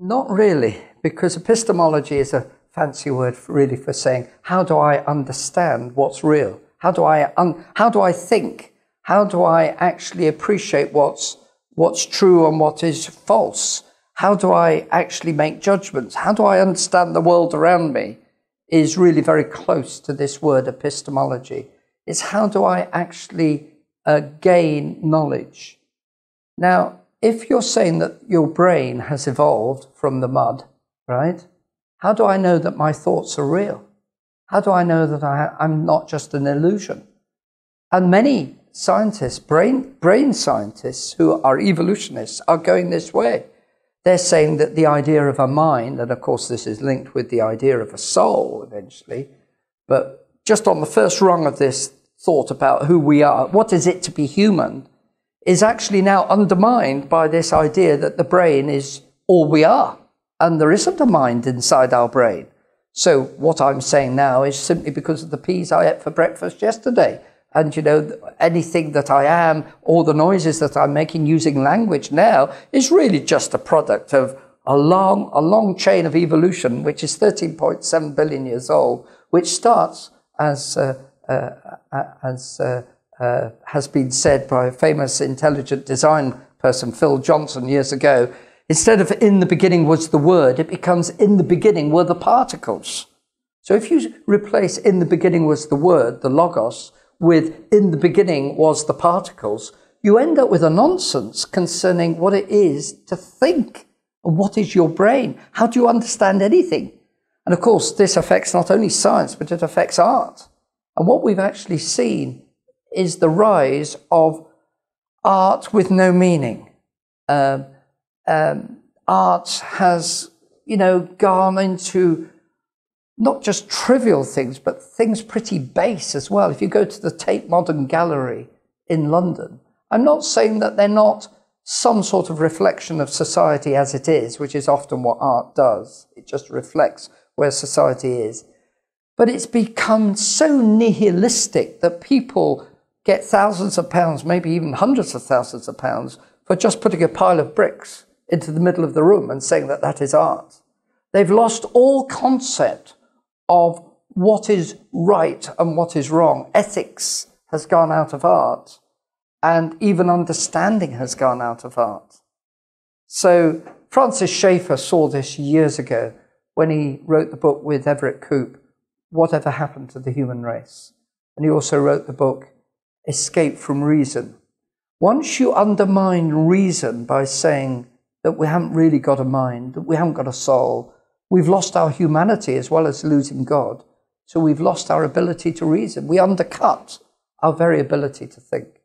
Not really, because epistemology is a fancy word for really for saying, how do I understand what's real? How do I, un- how do I think? How do I actually appreciate what's, what's true and what is false? How do I actually make judgments? How do I understand the world around me? Is really very close to this word epistemology. It's how do I actually uh, gain knowledge? Now, if you're saying that your brain has evolved from the mud, right? How do I know that my thoughts are real? How do I know that I, am not just an illusion? And many scientists, brain, brain scientists who are evolutionists, are going this way. They're saying that the idea of a mind, and of course this is linked with the idea of a soul eventually, but just on the first rung of this thought about who we are, what is it to be human, is actually now undermined by this idea that the brain is all we are and there isn't a mind inside our brain. So what I'm saying now is simply because of the peas I ate for breakfast yesterday. And you know, anything that I am, all the noises that I'm making using language now is really just a product of a long, a long chain of evolution, which is 13.7 billion years old, which starts as, uh, uh, uh as uh, uh, has been said by a famous intelligent design person, Phil Johnson, years ago, Instead of in the beginning was the word, it becomes in the beginning were the particles. So if you replace in the beginning was the word, the logos, with in the beginning was the particles, you end up with a nonsense concerning what it is to think and what is your brain. How do you understand anything? And of course, this affects not only science, but it affects art. And what we've actually seen is the rise of art with no meaning. Um, um, art has, you know, gone into not just trivial things, but things pretty base as well. If you go to the Tate Modern Gallery in London, I'm not saying that they're not some sort of reflection of society as it is, which is often what art does. It just reflects where society is. But it's become so nihilistic that people get thousands of pounds, maybe even hundreds of thousands of pounds, for just putting a pile of bricks into the middle of the room and saying that that is art. They've lost all concept of what is right and what is wrong. Ethics has gone out of art, and even understanding has gone out of art. So Francis Schaeffer saw this years ago when he wrote the book with Everett Koop, Whatever Happened to the Human Race. And he also wrote the book Escape from Reason. Once you undermine reason by saying that we haven't really got a mind, that we haven't got a soul. We've lost our humanity as well as losing God. So we've lost our ability to reason. We undercut our very ability to think.